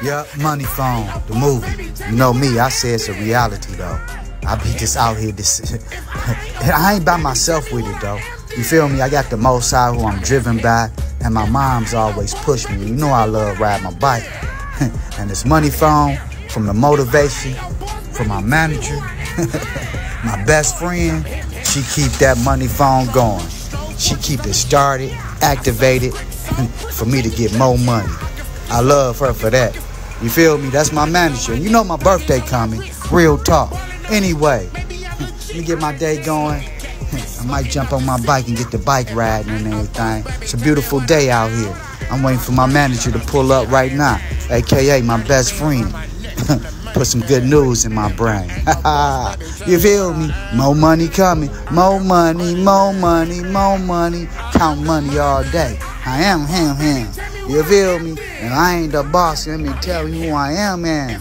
Yup, Money Phone, the movie. You know me, I say it's a reality though. I be just out here, this. I ain't by myself with it though. You feel me? I got the most out who I'm driven by, and my mom's always push me. You know I love ride my bike. and this Money Phone, from the motivation, from my manager, my best friend, she keep that Money Phone going. She keep it started, activated, for me to get more money. I love her for that. You feel me? That's my manager. You know my birthday coming. Real talk. Anyway, let me get my day going. I might jump on my bike and get the bike riding and everything. It's a beautiful day out here. I'm waiting for my manager to pull up right now, aka my best friend. Put some good news in my brain. you feel me? More money coming. More money, more money, more money. Count money all day. I am him, him. You feel me? And I ain't the boss. Let me tell you who I am, man.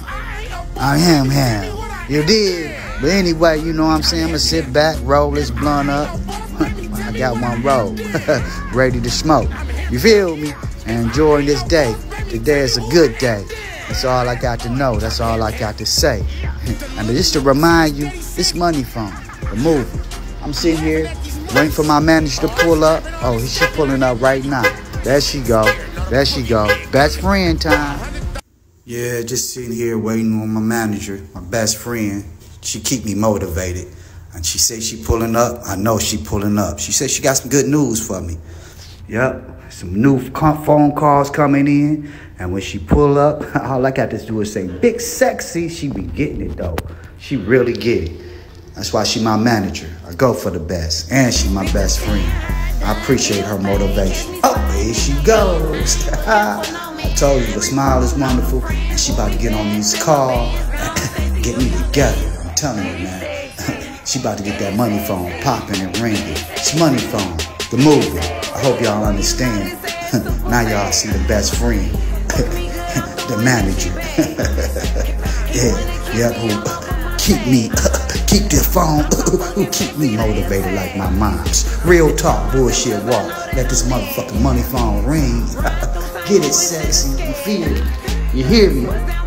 I am him. You did. But anyway, you know what I'm saying? I'm going to sit back, roll this blunt up. I got one roll. Ready to smoke. You feel me? And enjoying this day. Today is a good day. That's all I got to know. That's all I got to say. and just to remind you, this money phone, the movie. I'm sitting here waiting for my manager to pull up. Oh, she's pulling up right now. There she go. There she go. Best friend time. Yeah, just sitting here waiting on my manager, my best friend. She keep me motivated. And she say she pulling up. I know she pulling up. She said she got some good news for me. Yep, some new phone calls coming in. And when she pull up, all I got to do is say, big sexy. She be getting it though. She really get it. That's why she my manager. I go for the best. And she my best friend. I appreciate her motivation. Oh, here she goes. I told you the smile is wonderful, and she about to get on these calls get me together. I'm telling you, man. she about to get that money phone popping and ringing. It's money phone, the movie. I hope y'all understand. now y'all see the best friend, the manager. yeah, yep, who keep me Keep the phone, who keep me motivated like my moms. Real talk, bullshit walk. Let this motherfucking money phone ring. Get it sexy, you feel it. You hear me?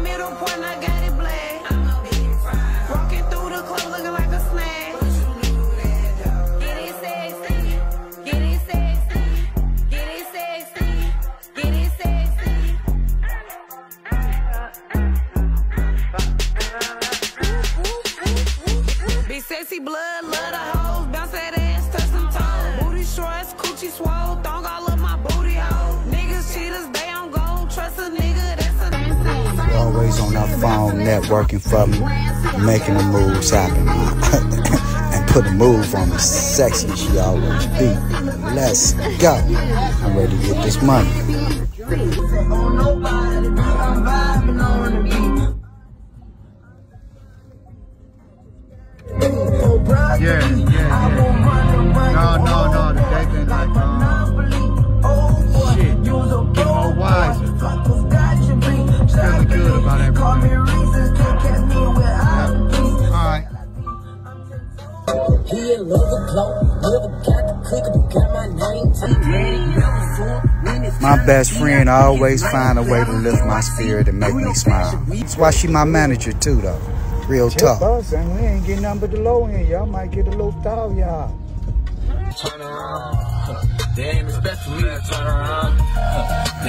Sexy she always be. Let's go. I'm ready to get this money. My best friend always find a way to lift my spirit and make me smile. That's why she my manager too, though. Real talk. Us, and we ain't getting nothing but the low end. Y'all might get a little tall, y'all. Turn around. They ain't expect me to turn around.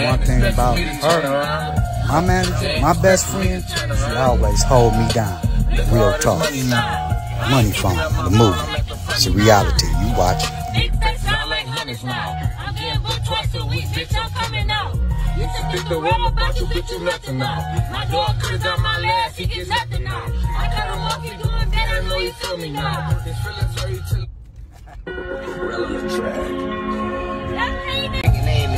One thing about her. My manager, my best friend, she always hold me down. Real talk. Money phone, the movie. It's a reality. You watch. Think the world about you, bitch, you nothing now. My dog could've done my last, he gets nothing now. I got him off, he doing better, I know you feel me now. His feelings are you to... Relevant track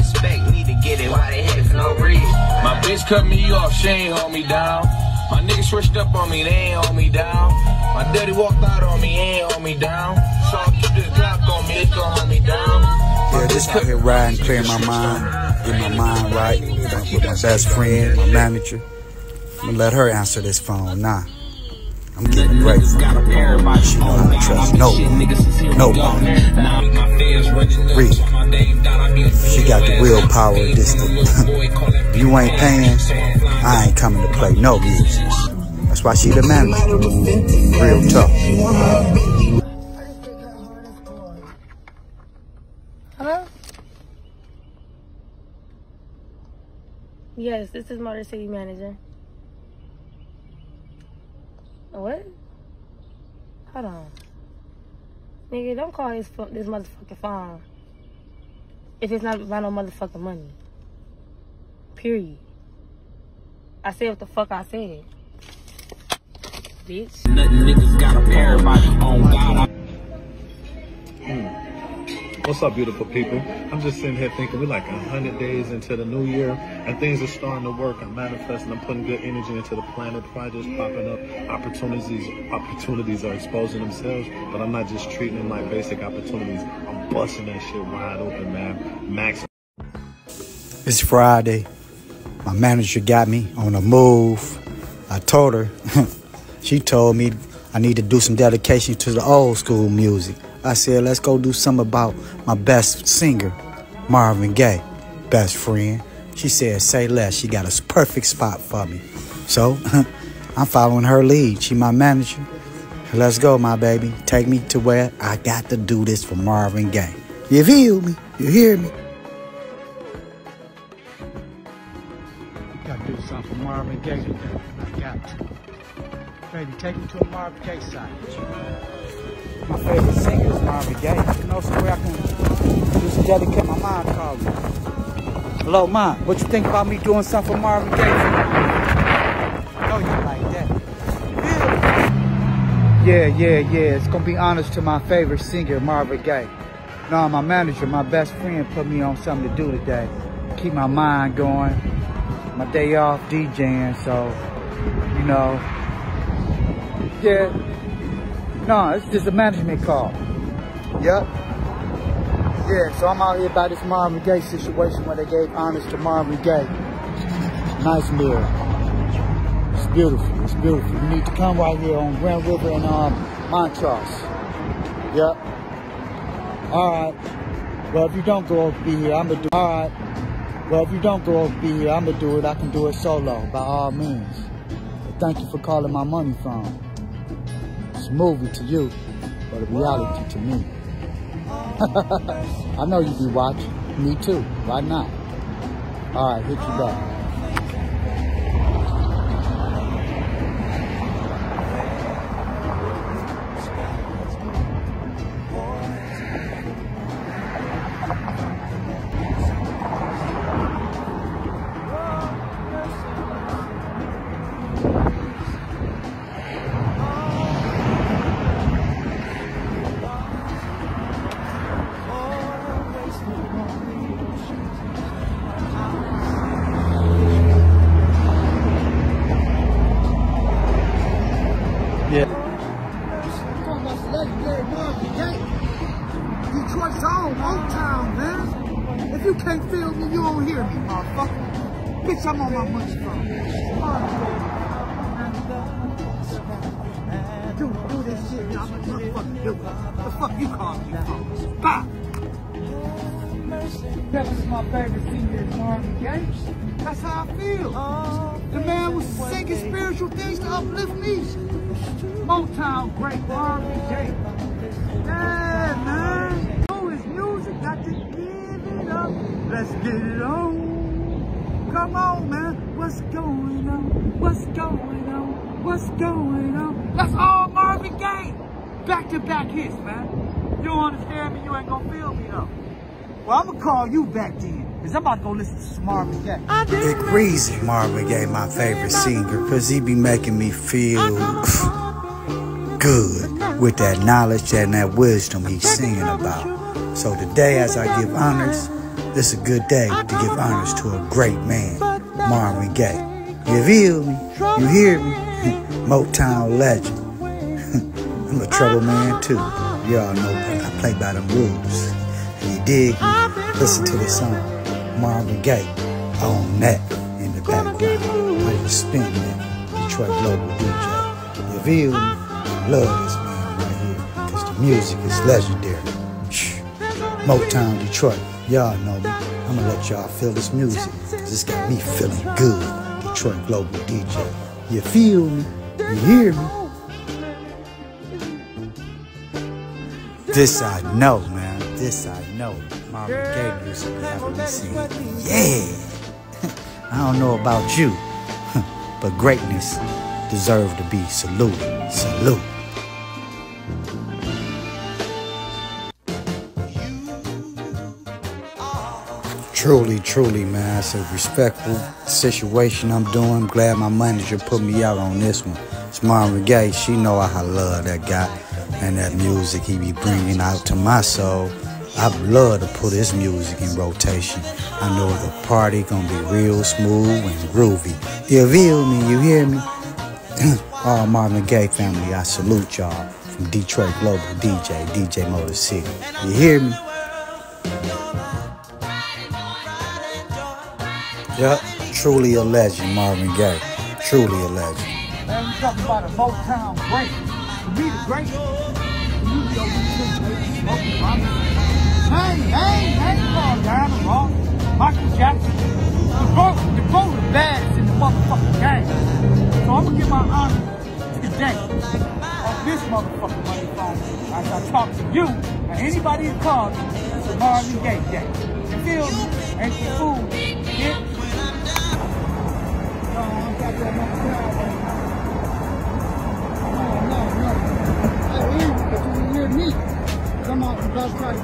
expect me to get it. Why they hit for no reason? My bitch cut me off, she ain't hold me down. My niggas switched up on me, they ain't hold me down. My daddy walked out on me, ain't hold me down. So I keep this Glock on me, it's gonna hold me down. Yeah, just out here riding, clear my mind, get my mind right with my best friend, my manager. I'm gonna let her answer this phone now. I'm getting ready for her. She know to trust no one. No one. Read. She got the willpower. This you ain't paying, I ain't coming to play no music. That's why she the manager. Real tough. Hello? Yes, this is Motor City Manager. What? Hold on. Nigga, don't call this, this motherfucking phone. If it's not about no motherfucking money. Period. I said what the fuck I said. Bitch. On oh, God. Hmm. What's up, beautiful people? I'm just sitting here thinking we're like 100 days into the new year and things are starting to work. I'm manifesting. I'm putting good energy into the planet. Projects popping up. Opportunities opportunities are exposing themselves, but I'm not just treating them like basic opportunities. Busting that shit wide open, man. Max It's Friday. My manager got me on the move. I told her, she told me I need to do some dedication to the old school music. I said, let's go do something about my best singer, Marvin Gaye, best friend. She said, say less. She got a perfect spot for me. So I'm following her lead. She my manager. Let's go, my baby. Take me to where I got to do this for Marvin Gaye. You feel me? You hear me? Gotta do something for Marvin Gaye today. I got to. Baby, take me to a Marvin Gaye site. My favorite singer is Marvin Gaye. You know somewhere I can some dedicate my called me. Hello, mom. What you think about me doing something for Marvin Gaye? Yeah, yeah, yeah. It's gonna be honors to my favorite singer, Marvin Gaye. No, my manager, my best friend, put me on something to do today. Keep my mind going. My day off DJing, so you know. Yeah. No, it's just a management call. Yep. Yeah, so I'm out here by this Marvin Gaye situation where they gave honors to Marvin Gaye. Nice meal. Beautiful. It's beautiful. You need to come right here on Grand River and um, Montrose. Yep. All right. Well, if you don't go over be here, I'm gonna do. it. All right. Well, if you don't go over be here, I'm gonna do it. I can do it solo, by all means. But thank you for calling my money phone. It's a movie to you, but a reality to me. I know you be watching. Me too. Why not? All right, hit you back. You can't feel me, you don't hear me, motherfucker. Bitch, I'm on my money phone. Do, do this shit. I'm a motherfucker do it. The fuck you call me for? Bye. That was my favorite singer, Marvin Gaye. That's how I feel. The man was singing spiritual things to uplift me. Motown great Marvin Gaye. Yeah, man. Know his music, got to give it up. Let's get it on. Come on, man. What's going on? What's going on? What's going on? That's all Marvin Gaye. Back to back hits, man. You don't understand me, you ain't gonna feel me though. Well, I'm gonna call you back then. Cause I'm about to go listen to some Marvin Gaye. Big reason Marvin Gaye my favorite singer, cause he be making me feel good with that knowledge and that wisdom he's singing about. So today, as I give honors, this is a good day to give honors to a great man, Marvin Gaye. You feel me? You hear me? Motown legend. I'm a trouble man too. Y'all know I play by them rules. And you dig me? Listen to the song, Marvin Gaye, on that in the background. I just spin that Detroit Global DJ. You feel me? Love this man right here, cause the music is legendary. Motown Detroit, y'all know me. I'm gonna let y'all feel this music, cause it's got me feeling good. Detroit. Global DJ. You feel me? You hear me? This I know, man. This I know. Used to be having me sing. Yeah. I don't know about you, but greatness deserve to be saluted. Salute. Truly, truly, man, it's a respectful situation I'm doing. I'm glad my manager put me out on this one. It's Marvin Gaye. She know I love that guy and that music he be bringing out to my soul. I would love to put his music in rotation. I know the party gonna be real smooth and groovy. You feel me? You hear me? All Marvin Gaye family, I salute y'all from Detroit Global DJ, DJ Motor City. You hear me? Yep, truly a legend, Marvin Gaye. Truly a legend. Man, you talking about a Motown great. To me, the great. You go. Hey, hey, hey, Paul Diana Ross, Michael Jackson. The both, the both the baddest in the motherfucking game. So I'm gonna give my honor today on this motherfucking money phone as I talk to you and anybody that. It's a Marvin Gaye day. You feel me? Ain't the fool. Get I hear you,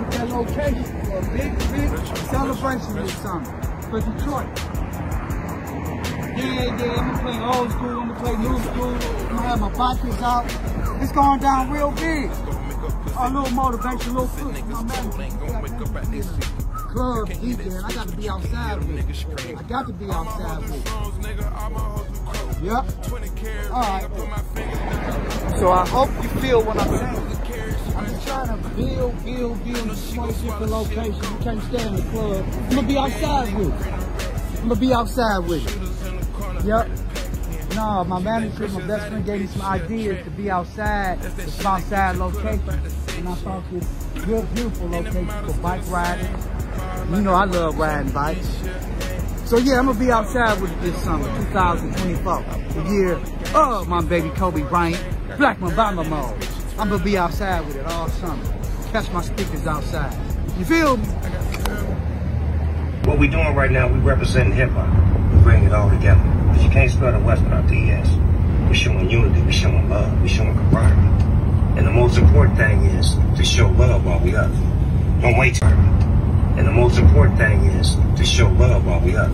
that location for a big, big celebration this summer for Detroit. Yeah, yeah, I'm gonna play old school, I'm gonna play new school, I'm gonna have my pockets out. It's going down real big. A little motivation, a little push. My man, club DJ, and I got to be outside with it. I got to be outside with it. Yep. All right. So I hope you feel what I'm saying. I'm just trying to build, build, build a smoke the location. You can't stay in the club. I'm gonna be outside with it. I'm gonna be outside with it. Yep. No, my manager, my best friend gave me some ideas to be outside, it's outside location. And I thought this good, beautiful location for bike riding. You know I love riding bikes. So yeah, I'm gonna be outside with it this summer, 2024. The year of my baby Kobe Bryant, Black Mamba mode. I'm gonna be outside with it all summer. Catch my speakers outside. You feel me? What we doing right now, we representing hip hop. We bring it all together. Because you can't spell the West without the ES. We're showing unity, we're showing love, we're showing camaraderie. And the most important thing is to show love while we up. Don't wait till And the most important thing is to show love while we up.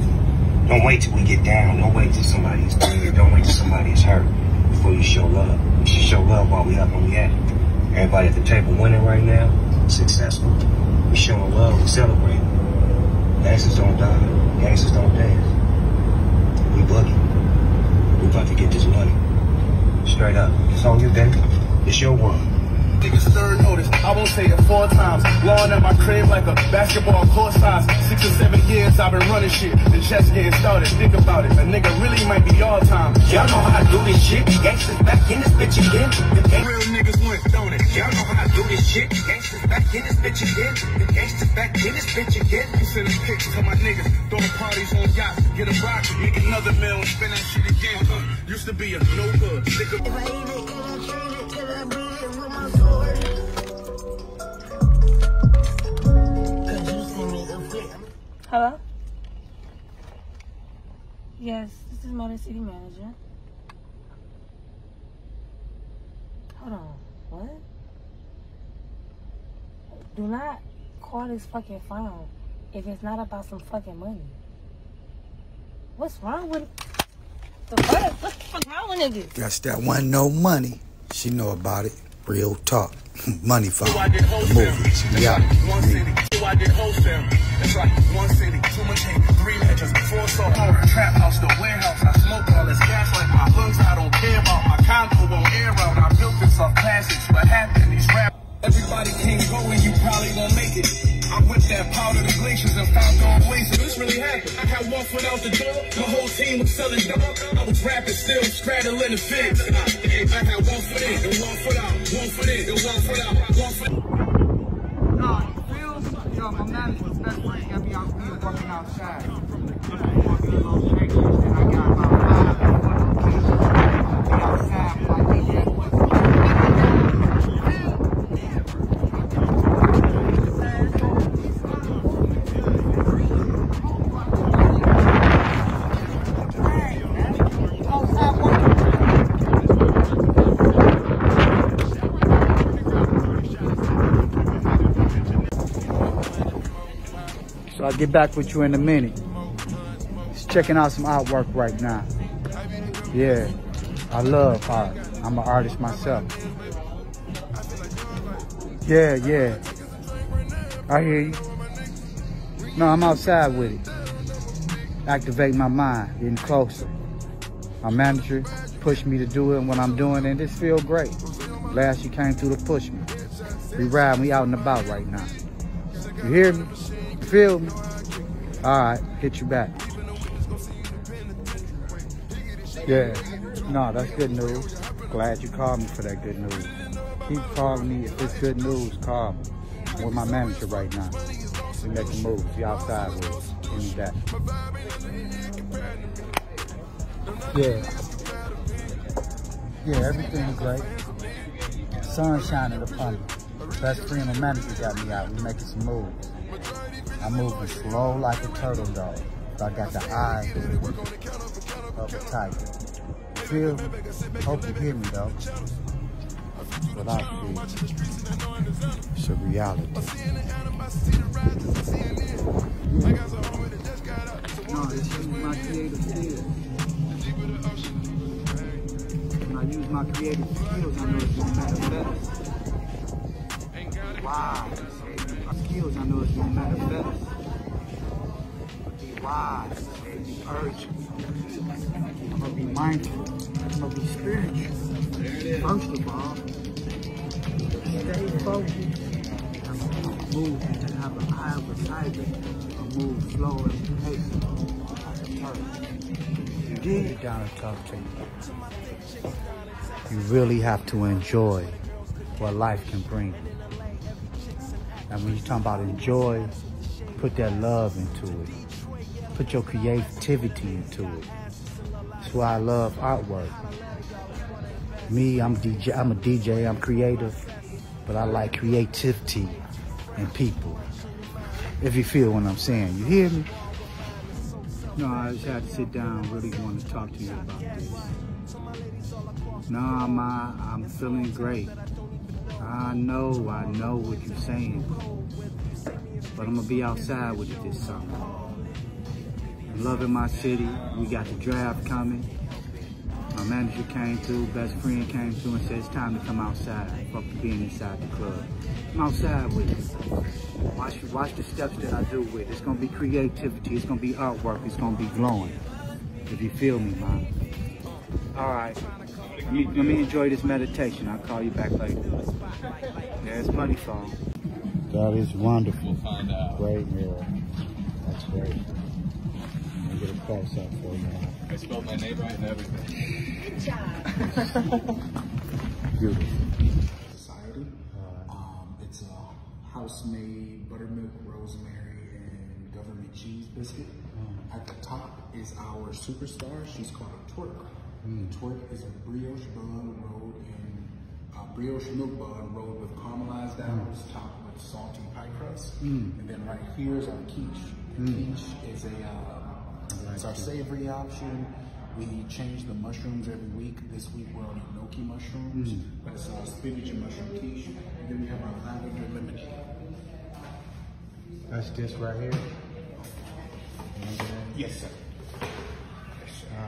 Don't wait till we get down. Don't wait till somebody is dead. Don't wait till somebody is hurt before you show love. You should show love while we up and we at it. Everybody at the table winning right now, successful. We showing love, we celebrating. Gangsters don't die, gangsters don't dance. We boogie. We about to get this money. Straight up. It's on you, baby. It's your world. Niggas third notice. I won't say it four times. Blowing at my crib like a basketball court size. Six or seven years I've been running shit. The just getting started. Think about it. A nigga really might be all time. Y'all know how I do this shit. Gangsters back in this bitch again. The gang- Real niggas win, don't it? Y'all know how I do this shit. Gangsters back in this bitch again. The gangsters back in this bitch again. I'm sending pics to my niggas. Throwing parties on yachts. Get a rock. Make another mill and spend that shit again. Uh, used to be a no good. Nigga. Hello? Yes, this is Motor City Manager. Hold on. What? Do not call this fucking phone if it's not about some fucking money. What's wrong with the fuck? What the fuck wrong with niggas? That's that one no money. She know about it. Real talk. money phone. I did The. That's Yeah. one city. Two I did wholesale. That's like one city. Two machine. Three ledgers. Four saw home. Trap house. The warehouse. I smoke all this gas like my lungs. I don't care about my condo won't air out. I built this off classics. What happened? These rap. Everybody can't go and you probably won't make it. I whipped that powder the glaciers and found no ways. This really happened. I had one foot out the door. My whole team was selling dope. I was rapping still, straddling the fence. I had one foot in and one foot out. One foot in and one foot out. One foot No, feel me? Yo, my manager's best friend got me out here working outside. Working in locations, and I got about five I'll get back with you in a minute. Just checking out some artwork right now. Yeah, I love art. I'm an artist myself. Yeah, yeah. I hear you. No, I'm outside with it. Activate my mind, getting closer. My manager pushed me to do it, and when I'm doing it, this feel great. Last you came through to push me. We ride, we out and about right now. You hear me? Feel me? All right, hit you back. Yeah, no, that's good news. Glad you called me for that good news. Keep calling me if it's good news. Call me. I'm with my manager right now. We making moves. With us. Give me that. Yeah. Yeah, everything's great. Sun shining upon me. Best friend and manager got me out. We making some moves. I'm moving slow like a turtle dog. But I got the eyes of a tiger. Feel me? Hope you hear me though. Without the It's a reality. My creative skills. I use my creative skills, I know it's gonna manifest. Wow. Skills, I know it's gonna manifest. Be wise, be urgent. I'm gonna be mindful. I'm gonna be spiritual. First of all, stay focused. I'm gonna move and have an eye of a tiger. I move slow and patient like a. You down and to you. Really have to enjoy what life can bring. And when you talk about enjoy, put that love into it. Put your creativity into it. That's why I love artwork. Me, I'm DJ. I'm a DJ. I'm creative, but I like creativity in people. If you feel what I'm saying, you hear me? No, I just had to sit down. Really want to talk to you about this. Nah, ma, I'm feeling great. I know, I know what you're saying, but I'm gonna be outside with you this summer. I'm loving my city. We got the draft coming. My manager came through, best friend came through and said it's time to come outside. Fuck being inside the club. I'm outside with it. Watch, watch the steps that I do with it. It's gonna be creativity. It's gonna be artwork. It's gonna be glowing. If you feel me, man. All right. Let me, let me enjoy this meditation. I'll call you back later. There's money phone. That is wonderful. Great mirror. That's great. Let me get a close up for you. I spelled my name right and everything. Good job. Beautiful. Society. Uh, um, it's a house-made buttermilk, rosemary, and government cheese biscuit. Mm. At the top is our superstar. She's called a twerk. Mm. Twerk is a brioche bun rolled in uh, brioche milk bun rolled with caramelized apples, topped with salty pie crust. And then right here is our quiche. The quiche is a uh, it's our savory option. We change the mushrooms every week. This week we're on enoki mushrooms, but it's our spinach and mushroom quiche. And then we have our lavender lemonade. That's this right here. Yes, sir. All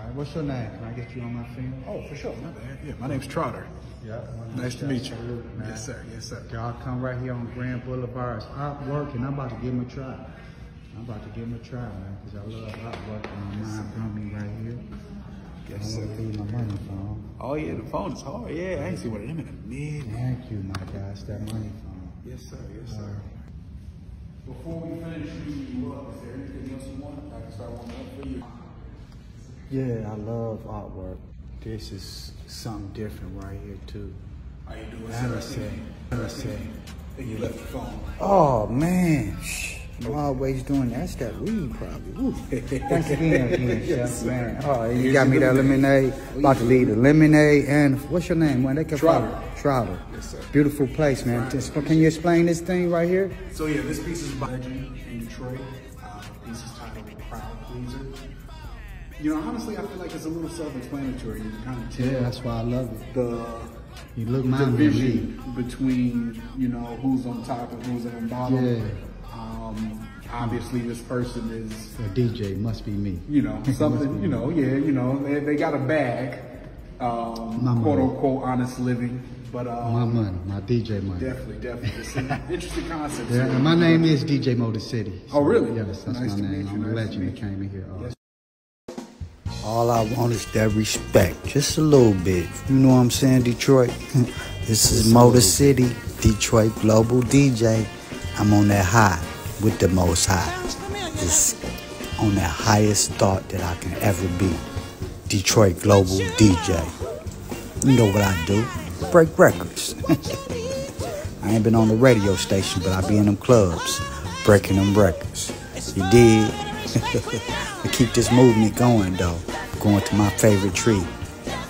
right. What's your name? Can I get you on my finger? Oh, for sure. My bad. Yeah, my name's Trotter. Yeah. Nice to meet you. Man. Yes, sir. Yes, sir. Y'all come right here on Grand Boulevard. It's artwork, and I'm about to give him a try. I'm about to give him a try, man, because I love artwork and my mind from me right here. Yes, I want to give you my money phone. Oh yeah, the phone is hard. Yeah, I ain't seen one of them in a minute. Thank you, my guy. It's that money phone. Yes, sir. Yes, sir. Before we finish using you up, is there anything else you want? I can start one up for you. Yeah, I love artwork. This is something different right here, too. How you doing, sir? say. Let me say. And you left your phone. Oh, man. Shh. I'm always doing that. That's that weed, probably. Thanks again, again, Chef, man. Oh, you got me that lemonade. About to leave the lemonade and what's your name? Man, they can Trotter. Trotter. Yes, sir. Beautiful place, man. Just- can you explain this thing right here? So yeah, this piece is by Legend in Detroit. Uh, piece is titled Crowd Pleaser. You know, honestly, I feel like it's a little self-explanatory. You can kind of tell Yeah, that's why I love it. the You look division between you know who's on top and who's on bottom. Yeah. Um, obviously this person is, A DJ must be me. you know, something, you know, yeah, you know, they, they got a bag, um, My quote money. unquote honest living, but um, My money, my DJ money. definitely, definitely, it's an interesting concept. Yeah, my name is DJ Motor City. Oh, really? Yes, that's Nice my name. I'm a nice to legend that came in here. All I want is that respect, just a little bit. You know what I'm saying, Detroit? this is Motor City, Detroit Global DJ. I'm on that high with the most high. Just on that highest thought that I can ever be. Detroit Global DJ. You know what I do? Break records. I ain't been on the radio station, but I be in them clubs, breaking them records. You did? To keep this movement going though, going to my favorite tree,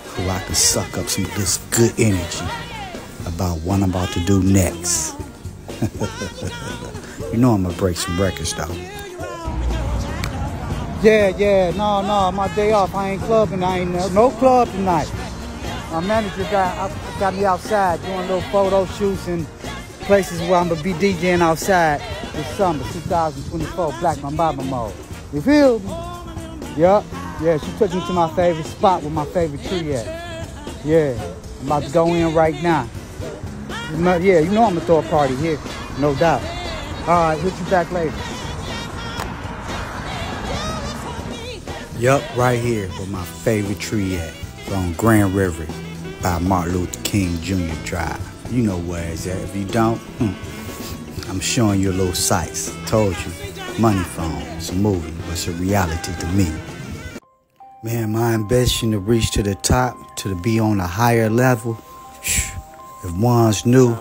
who I can suck up some of this good energy about what I'm about to do next. you know I'm gonna break some records though. Yeah, yeah, no, no, my day off. I ain't clubbing. I ain't no, club tonight. My manager got got me outside doing little photo shoots and places where I'm gonna be DJing outside this summer, 2024, Black Mamba mode. You feel me? Yup. Yeah, she took me to my favorite spot with my favorite tree at. Yeah, I'm about to go in right now. Yeah, you know I'm gonna throw a party here, no doubt. All right, hit you back later. Yup, right here where my favorite tree at. On Grand River by Martin Luther King Jr. Drive. You know where it's at. If you don't, hmm, I'm showing you a little sights. Told you, Money Phone. It's a movie, but it's a reality to me. Man, my ambition to reach to the top, to be on a higher level. If ones knew,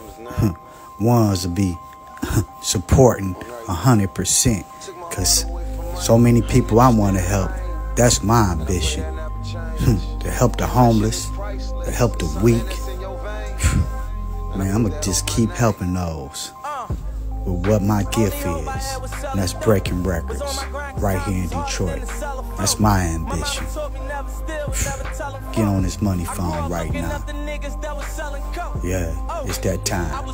ones would be supporting a hundred percent. Cause so many people I want to help. That's my ambition. Hmm, to help the homeless, to help the weak. Man, I'm gonna just keep helping those with what my gift is. And that's breaking records right here in Detroit. That's my ambition. Get on this money phone right now. Yeah, it's that time.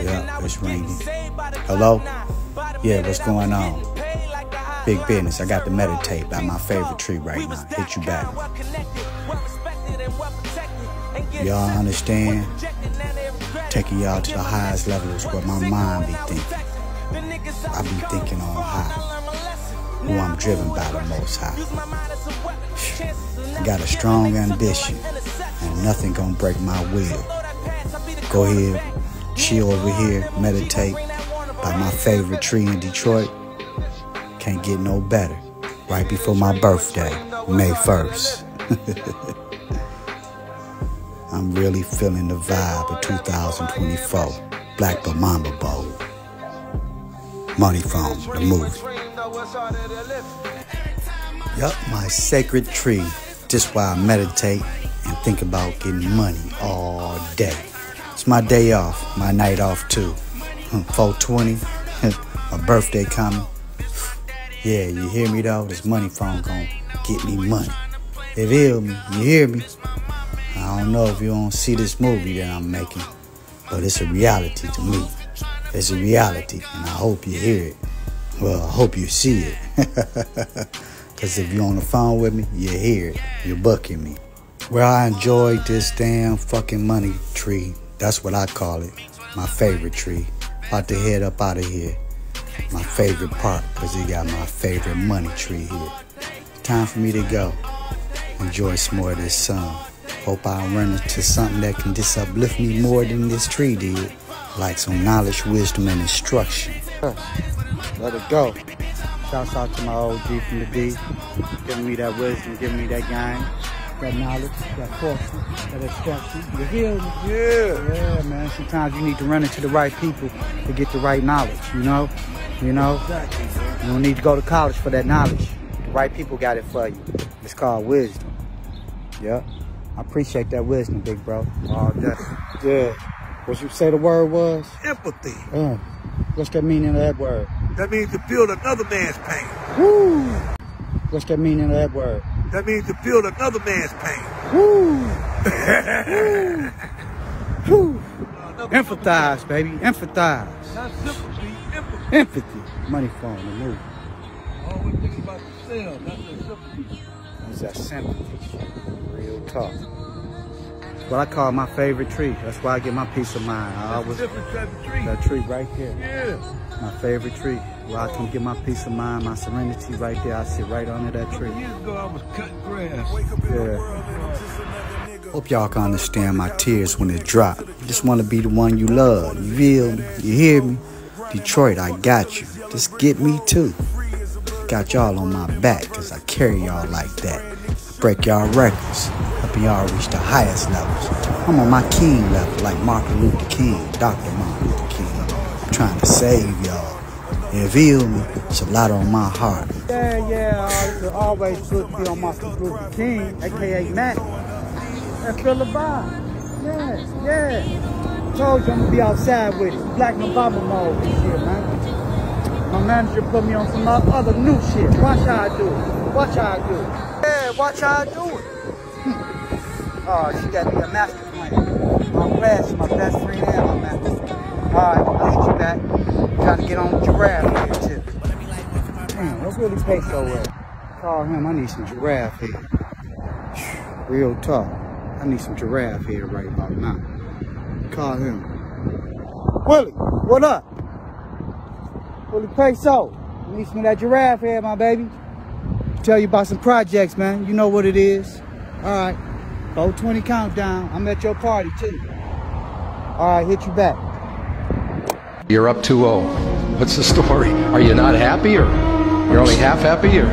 Yeah, it's ringing. Hello? Yeah, what's going on? Big business. I got to meditate by my favorite tree right now. Hit you back. Y'all understand? Taking y'all to the highest levels where my mind be thinking. I be thinking on high. Who I'm driven by the most high. I got a strong ambition and nothing gonna break my will. Go ahead, chill over here, meditate by my favorite tree in Detroit. Can't get no better. Right before my birthday, May 1st. I'm really feeling the vibe of 2024. Black Mamba Bowl. Money Phone, the movie. Yup, my sacred tree. Just why I meditate and think about getting money all day. It's my day off, my night off too. Hmm, 420, my birthday coming. Yeah, you hear me though? This money phone gonna get me money. It feel me, you hear me? I don't know if you don't see this movie that I'm making, but it's a reality to me. It's a reality, and I hope you hear it. Well, I hope you see it. Because if you're on the phone with me, you hear it. You're booking me. Well, I enjoyed this damn fucking money tree. That's what I call it. My favorite tree. About to head up out of here. My favorite park, because it got my favorite money tree here. Time for me to go. Enjoy some more of this sun. Hope I run into something that can just uplift me more than this tree did. Like some knowledge, wisdom, and instruction. Let it go. Shouts out to my OG from the D. Giving me that wisdom, giving me that game, that knowledge, that fortune, that instruction. You hear me? Yeah. Yeah, man. Sometimes you need to run into the right people to get the right knowledge, you know? You know? You don't need to go to college for that knowledge. The right people got it for you. It's called wisdom. Yep. I appreciate that wisdom, big bro. All day. Yeah. What you say the word was? Empathy. Uh, what's that meaning of that word? That means to feel another man's pain. Woo! What's that meaning of that word? That means to feel another man's pain. Woo! Woo! Empathize, baby. Empathize. Not sympathy, empathy. Empathy. Money phone, the movie. Always thinking about yourself. That's that sympathy. That's that sympathy. Real talk. What I call my favorite tree. That's why I get my peace of mind. I That's always a different type of tree. that tree right there. Yeah. My favorite tree. Where I can get my peace of mind, my serenity right there. I sit right under that tree. Years ago, I was cutting grass. Yeah. Hope y'all can understand my tears when it drop. Just want to be the one you love. You feel me? You hear me? Detroit, I got you. Just get me too. Got y'all on my back because I carry y'all like that. Break y'all records. Helping y'all reach the highest levels. I'm on my king level like Martin Luther King, Dr. Martin Luther King. I'm trying to save y'all. You feel me? It's a lot on my heart. Yeah, yeah, I always put me on Martin Luther King, aka Mac. That's Phil. Yeah, yeah. Told you I'm gonna be outside with it. Black Mamba mode and shit, man. My manager put me on some other new shit. Watch how I do it. Watch how I do it. Yeah, watch how I do it. Oh, she got me a master plan. I'm my best friend and my master friend. Alright, I'll hit you back. Trying to get on with giraffe here too. Damn, what's really pay so well? Call him, I need some giraffe here. Real talk. I need some giraffe here right about now. Call him. Willie, what up? Willie Peso. You need some of that giraffe here, my baby. Tell you about some projects, man. You know what it is. All right. 420 countdown. I'm at your party, too. All right, hit you back. You're up 2-0. What's the story? Are you not happy or you're only half happy or?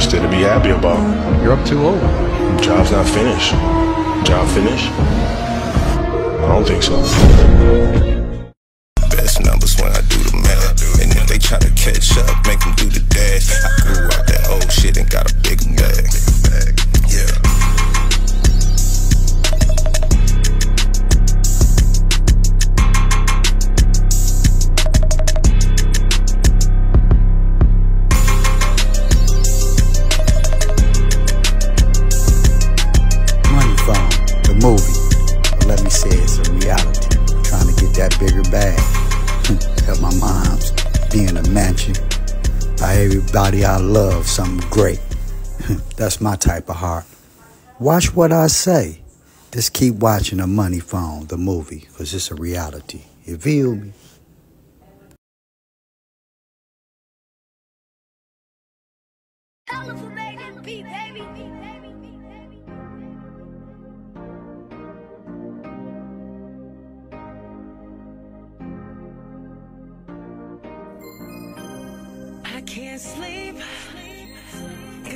Still to be happy about. You're up 2-0. Job's not finished. Job finished? I don't think so. Try That's my type of heart. Watch what I say. Just keep watching the Money Phone, the movie, because it's a reality. You feel me?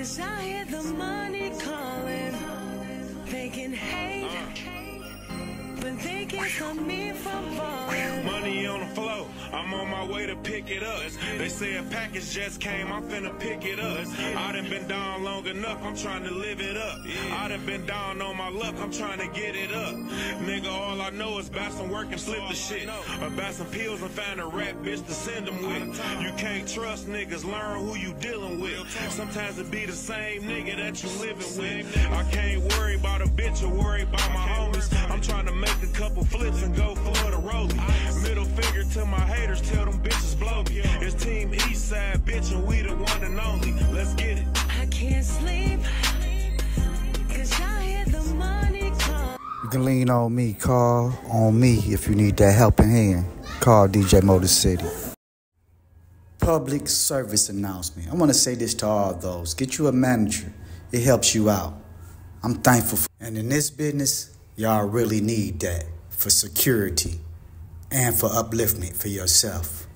Cause I hear the money me from falling. Money on the flow, I'm on my way to pick it up. They say a package just came, I'm finna pick it up. I done been down long enough, I'm trying to live it up. I done been down on my luck, I'm trying to get it up. Nigga, all I know is buy some work and flip the shit. Or buy some pills and find a rap bitch to send them with. You can't trust niggas, learn who you dealing with. Sometimes it be the same nigga that you living with. I can't worry about a bitch or worry about my homies. I'm trying to make a couple flips and go for the rollie. Middle finger to my haters, tell them bitches blow me. It's Team Eastside, bitch, and we the one and only. Let's get it. I can't sleep, cause I hear the money calling. You can lean on me, call on me if you need that helping hand. Call DJ Motor City. Public service announcement. I want to say this to all those. Get you a manager. It helps you out. I'm thankful for And in this business, y'all really need that for security and for upliftment for yourself.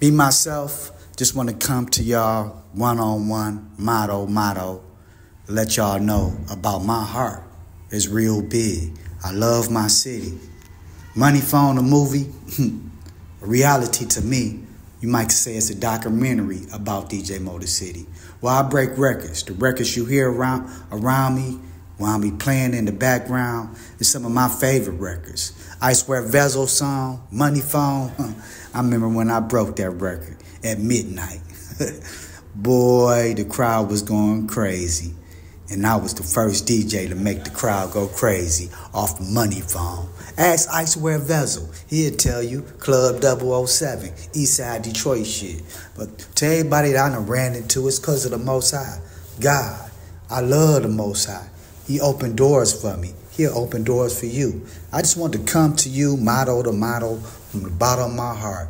Me, myself, just want to come to y'all one on one, motto, motto, let y'all know about my heart. It's real big. I love my city. Money Phone, a movie, a reality to me. You might say it's a documentary about DJ Motor City. Well, I break records. The records you hear around around me, while I be playing in the background, is some of my favorite records. Icewear Vezzo song, Money Phone. I remember when I broke that record at midnight. Boy, the crowd was going crazy. And I was the first DJ to make the crowd go crazy off money phone. Ask Icewear Vezzo. He'll tell you Club 007, Eastside Detroit shit. But to everybody that I done ran into, it's because of the Most High. God, I love the Most High. He opened doors for me. He'll open doors for you. I just want to come to you, motto to motto, from the bottom of my heart.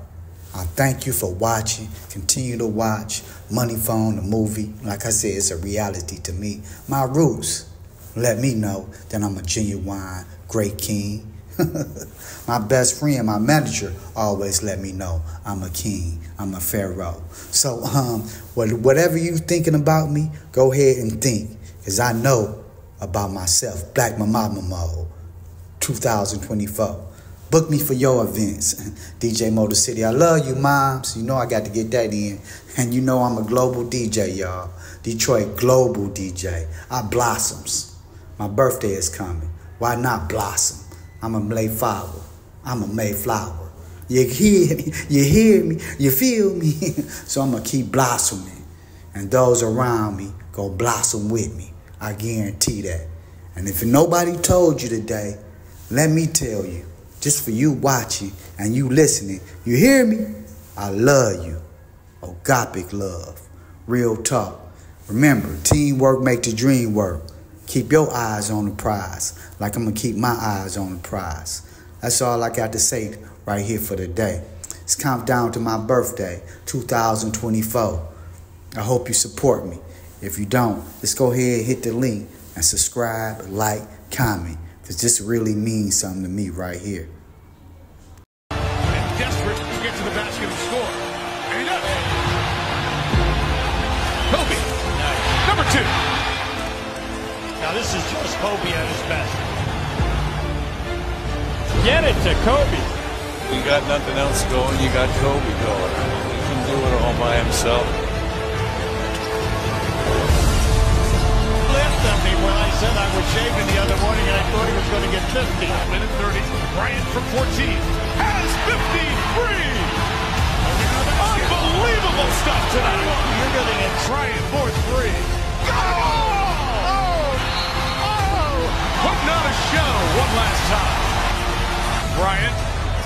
I thank you for watching. Continue to watch Money Phone, the movie. Like I said, it's a reality to me. My roots let me know that I'm a genuine great king. my best friend, my manager, always let me know I'm a king. I'm a pharaoh. So, um, whatever you thinking about me, go ahead and think, cause I know about myself. Black Mamba Mode, 2024. Book me for your events, DJ Motor City. I love you, moms. You know I got to get that in. And you know I'm a global DJ, y'all. Detroit global DJ. I blossoms. My birthday is coming. Why not blossom? I'm a Mayflower. I'm a Mayflower. You hear me? You hear me? You feel me? so I'm going to keep blossoming. And those around me go blossom with me. I guarantee that. And if nobody told you today, let me tell you just for you watching and you listening. You hear me? I love you. Agapic love. Real talk. Remember, teamwork make the dream work. Keep your eyes on the prize, like I'm gonna keep my eyes on the prize. That's all I got to say right here for the day. It's countdown to my birthday, 2024. I hope you support me. If you don't, let's go ahead and hit the link and subscribe, like, comment. Because this really means something to me right here. And desperate to get to the basket and score. And he does. Kobe. Number two. Now this is just Kobe at his best. Get it to Kobe. You got nothing else going, you got Kobe going. He can do it all by himself. When I said I was shaving the other morning and I thought he was going to get 50. Minute 30. Bryant from 14. Has 53. Unbelievable stuff tonight. You're going to get Bryant for three. Oh! Oh! Oh! Putting on a show one last time. Bryant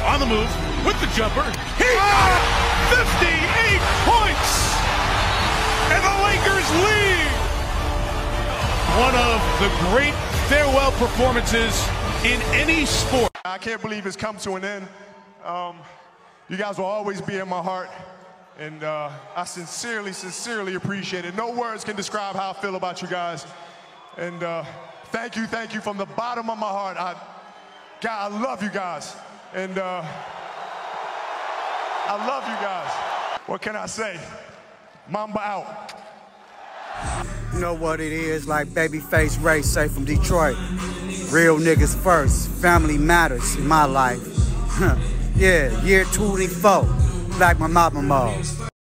on the move with the jumper. He got it! 58 points! And the Lakers lead! One of the great farewell performances in any sport. I can't believe it's come to an end. Um, you guys will always be in my heart. And uh, I sincerely, sincerely appreciate it. No words can describe how I feel about you guys. And uh, thank you, thank you from the bottom of my heart. I, God, I love you guys. And uh, I love you guys. What can I say? Mamba out. Know what it is, like Babyface Ray say from Detroit. Real niggas first. Family matters in my life. yeah, year 24. like my mama mode.